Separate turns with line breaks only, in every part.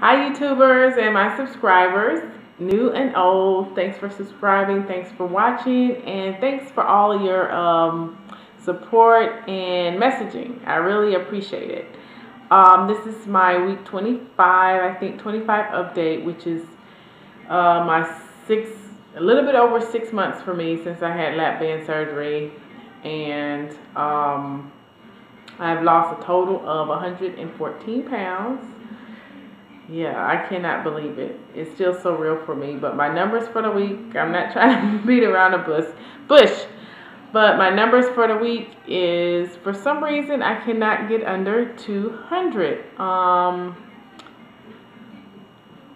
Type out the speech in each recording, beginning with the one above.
Hi, YouTubers and my subscribers, new and old. Thanks for subscribing. Thanks for watching. And thanks for all your um, support and messaging. I really appreciate it. Um, this is my week 25, I think 25 update, which is uh, my six, a little bit over six months for me since I had lap band surgery. And um, I've lost a total of 114 pounds yeah, I cannot believe it. It's still so real for me. But my numbers for the week, I'm not trying to beat around the bush. Bush. But my numbers for the week is, for some reason, I cannot get under 200. Um,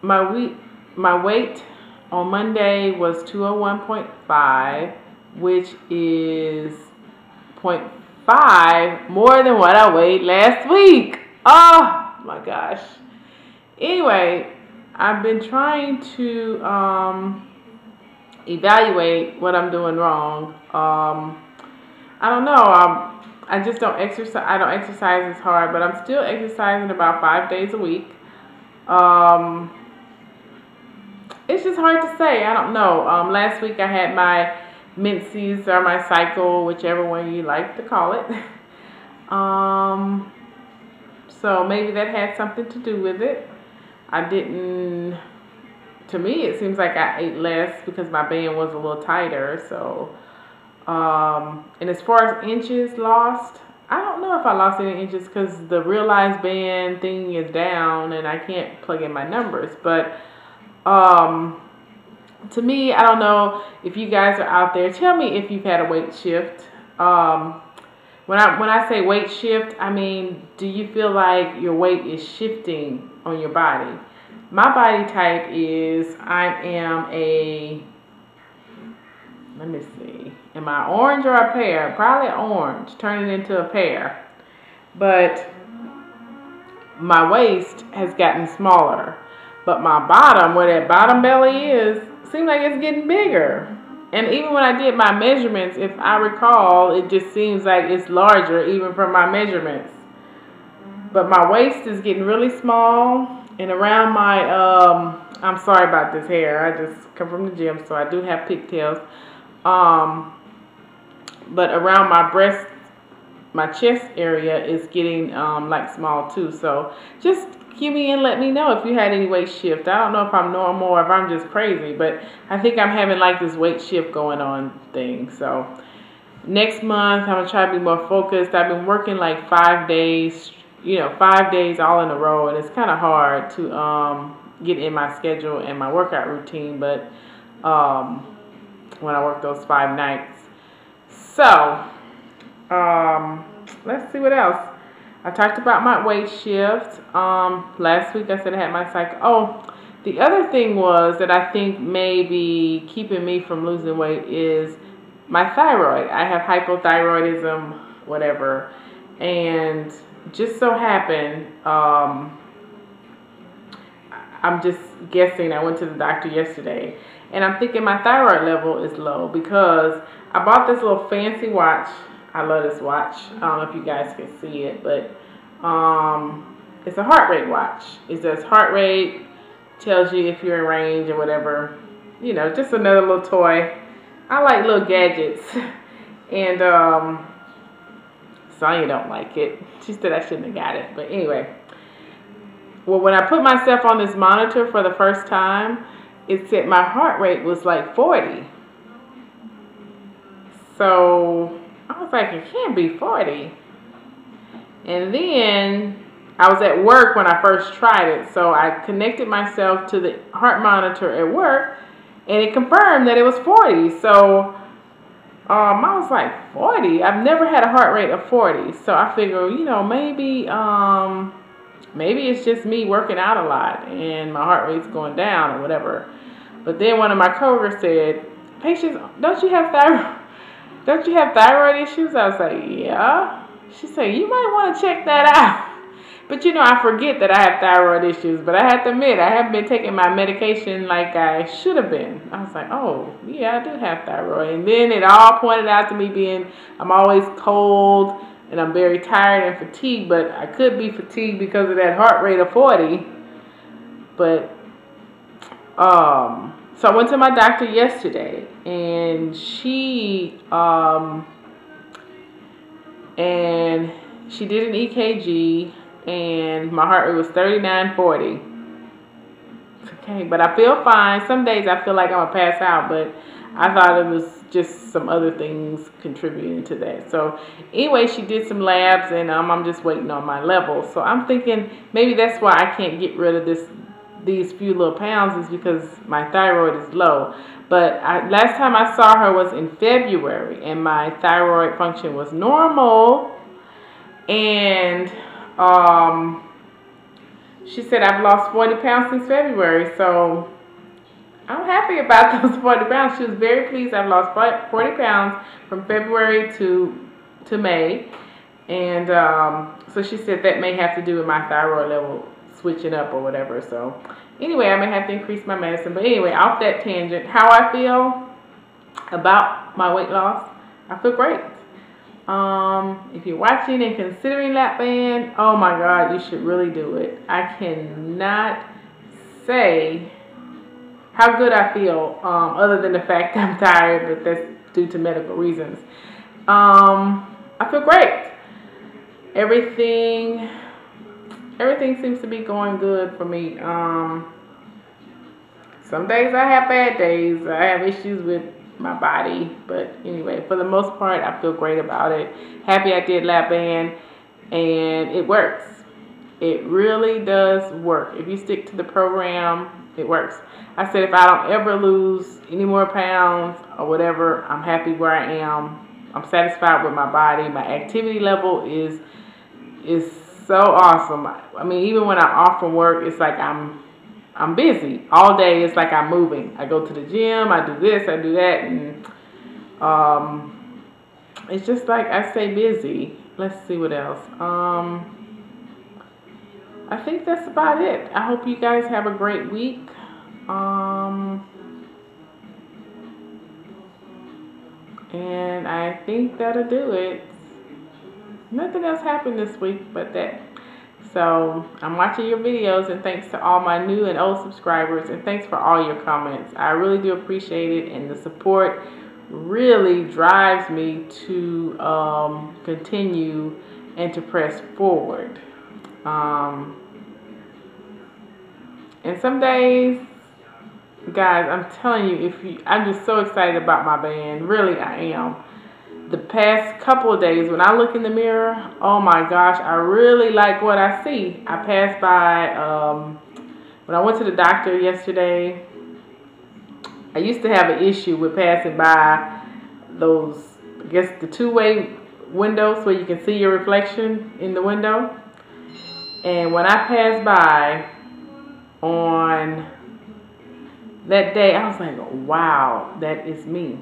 my week, my weight on Monday was 201.5, which is 0.5 more than what I weighed last week. Oh my gosh. Anyway, I've been trying to um, evaluate what I'm doing wrong. Um, I don't know. I'm, I just don't exercise. I don't exercise as hard, but I'm still exercising about five days a week. Um, it's just hard to say. I don't know. Um, last week I had my menses or my cycle, whichever one you like to call it. um, so maybe that had something to do with it. I didn't, to me, it seems like I ate less because my band was a little tighter. So, um, and as far as inches lost, I don't know if I lost any inches because the Realize band thing is down and I can't plug in my numbers. But, um, to me, I don't know if you guys are out there. Tell me if you've had a weight shift. Um, when I when I say weight shift, I mean, do you feel like your weight is shifting on your body? My body type is I am a let me see. Am I orange or a pear? Probably orange, turning into a pear. But my waist has gotten smaller. But my bottom, where that bottom belly is, seems like it's getting bigger. And even when I did my measurements, if I recall, it just seems like it's larger even from my measurements. But my waist is getting really small. And around my, um, I'm sorry about this hair. I just come from the gym, so I do have pigtails. Um, but around my breast, my chest area is getting um, like small too. So just give me and let me know if you had any weight shift. I don't know if I'm normal or if I'm just crazy, but I think I'm having like this weight shift going on thing. So next month, I'm to try to be more focused. I've been working like five days, you know, five days all in a row, and it's kind of hard to um, get in my schedule and my workout routine, but um, when I work those five nights. So, um, let's see what else. I talked about my weight shift. Um, last week I said I had my cycle. Oh, the other thing was that I think maybe keeping me from losing weight is my thyroid. I have hypothyroidism, whatever. And just so happened, um, I'm just guessing. I went to the doctor yesterday and I'm thinking my thyroid level is low because I bought this little fancy watch I love this watch. I don't know if you guys can see it, but um, it's a heart rate watch. It says heart rate, tells you if you're in range or whatever. You know, just another little toy. I like little gadgets. And um, Sonya don't like it. She said I shouldn't have got it. But anyway. Well, when I put myself on this monitor for the first time, it said my heart rate was like 40. So I was like, it can't be 40. And then I was at work when I first tried it. So I connected myself to the heart monitor at work and it confirmed that it was 40. So um, I was like, 40? I've never had a heart rate of 40. So I figure, you know, maybe, um, maybe it's just me working out a lot and my heart rate's going down or whatever. But then one of my coworkers said, Patience, don't you have thyroid? Don't you have thyroid issues? I was like, Yeah. She said, You might want to check that out. But you know, I forget that I have thyroid issues. But I have to admit, I haven't been taking my medication like I should have been. I was like, oh, yeah, I do have thyroid. And then it all pointed out to me being, I'm always cold and I'm very tired and fatigued. But I could be fatigued because of that heart rate of 40. But um, so I went to my doctor yesterday, and she um, and she did an EKG, and my heart rate was thirty nine forty. Okay, but I feel fine. Some days I feel like I'm gonna pass out, but I thought it was just some other things contributing to that. So anyway, she did some labs, and um, I'm just waiting on my levels. So I'm thinking maybe that's why I can't get rid of this these few little pounds is because my thyroid is low. But I, last time I saw her was in February, and my thyroid function was normal. And um, she said I've lost 40 pounds since February. So I'm happy about those 40 pounds. She was very pleased. I've lost 40 pounds from February to to May. And um, so she said that may have to do with my thyroid level switching up or whatever. So anyway, I may have to increase my medicine. But anyway, off that tangent, how I feel about my weight loss, I feel great. Um, if you're watching and considering lap band, oh my God, you should really do it. I cannot say how good I feel, um, other than the fact I'm tired, but that's due to medical reasons. Um, I feel great. Everything, everything seems to be going good for me. Um, some days I have bad days. I have issues with my body, but anyway, for the most part, I feel great about it. Happy I did lap band, and it works. It really does work. If you stick to the program, it works. I said if I don't ever lose any more pounds or whatever, I'm happy where I am. I'm satisfied with my body. My activity level is is so awesome. I mean, even when I'm off from work, it's like I'm I'm busy all day. It's like I'm moving. I go to the gym. I do this. I do that, and um, it's just like I stay busy. Let's see what else. Um, I think that's about it. I hope you guys have a great week. Um, and I think that'll do it. Nothing else happened this week but that. So I'm watching your videos and thanks to all my new and old subscribers and thanks for all your comments. I really do appreciate it and the support really drives me to um, continue and to press forward. Um, and some days guys, I'm telling you, if you, I'm just so excited about my band. Really, I am. The past couple of days, when I look in the mirror, oh my gosh, I really like what I see. I passed by, um, when I went to the doctor yesterday, I used to have an issue with passing by those, I guess, the two-way windows where you can see your reflection in the window. And when I passed by on that day, I was like, wow, that is me.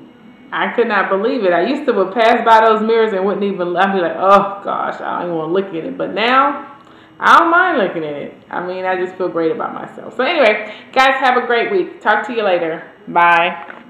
I could not believe it. I used to would pass by those mirrors and wouldn't even, I'd be like, oh gosh, I don't even want to look at it. But now, I don't mind looking at it. I mean, I just feel great about myself. So anyway, guys, have a great week. Talk to you later. Bye.